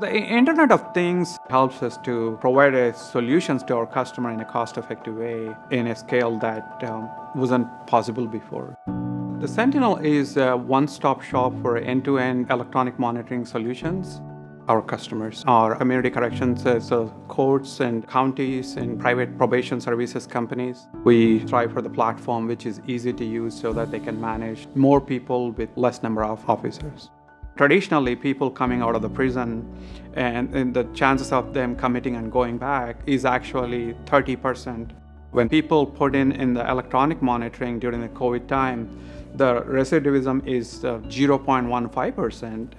The Internet of Things helps us to provide a solutions to our customer in a cost-effective way in a scale that um, wasn't possible before. The Sentinel is a one-stop shop for end-to-end electronic monitoring solutions. Our customers are community corrections, uh, so courts and counties and private probation services companies. We strive for the platform which is easy to use so that they can manage more people with less number of officers. Traditionally, people coming out of the prison and, and the chances of them committing and going back is actually 30%. When people put in in the electronic monitoring during the COVID time, the recidivism is uh, 0.15%.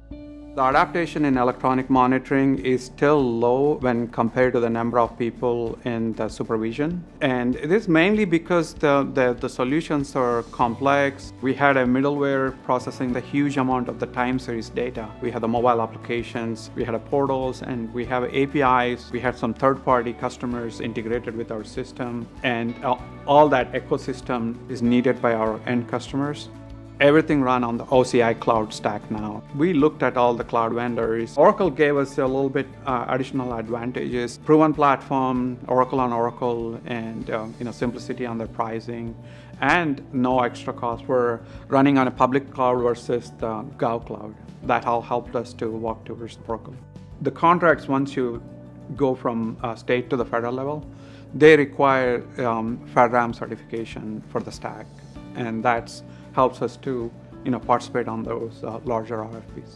The adaptation in electronic monitoring is still low when compared to the number of people in the supervision. And it is mainly because the, the, the, solutions are complex. We had a middleware processing the huge amount of the time series data. We had the mobile applications, we had portals, and we have APIs. We had some third-party customers integrated with our system. And uh, all that ecosystem is needed by our end customers everything run on the OCI cloud stack now. We looked at all the cloud vendors. Oracle gave us a little bit uh, additional advantages. Proven platform, Oracle on Oracle, and uh, you know simplicity on the pricing, and no extra cost. We're running on a public cloud versus the Gov cloud. That all helped us to walk towards Oracle. The contracts, once you go from uh, state to the federal level, they require um, FedRAMP certification for the stack, and that helps us to you know, participate on those uh, larger RFPs.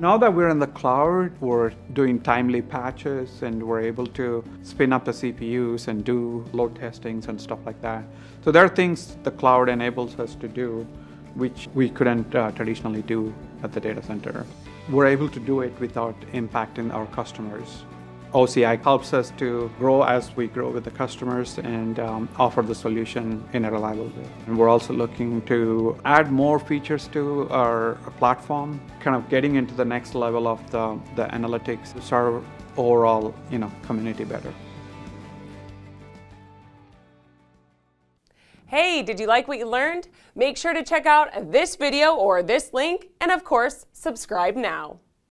Now that we're in the cloud, we're doing timely patches and we're able to spin up the CPUs and do load testings and stuff like that. So there are things the cloud enables us to do which we couldn't uh, traditionally do at the data center. We're able to do it without impacting our customers. OCI helps us to grow as we grow with the customers and um, offer the solution in a reliable way. And we're also looking to add more features to our platform, kind of getting into the next level of the, the analytics to serve overall you know, community better. Hey, did you like what you learned? Make sure to check out this video or this link, and of course, subscribe now.